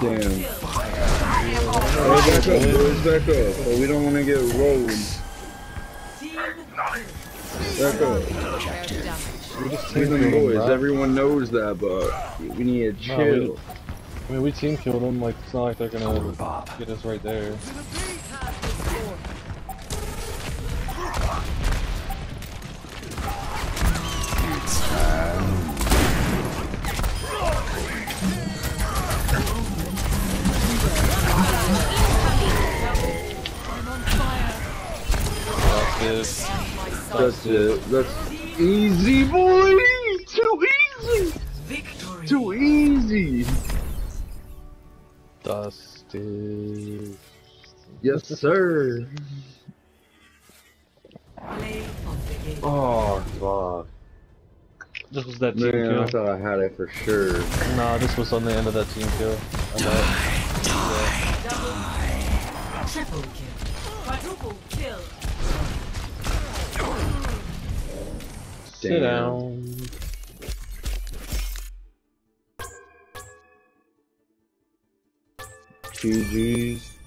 Damn. Boys, back up. We don't want to get rolled. Back up. We're just teaming boys. Everyone knows that, but we need to chill. No, we, I mean, we team killed them. Like, it's not like they're gonna get us right there. That's it. That's it. That's easy, boy. Too easy. Victory. Too easy. Dusty. Yes, sir. Oh, fuck. This was that team Man, I thought I had it for sure. Nah, this was on the end of that team kill. I bet. Triple kill. Quadruple kill. Sit Damn. down. GG's.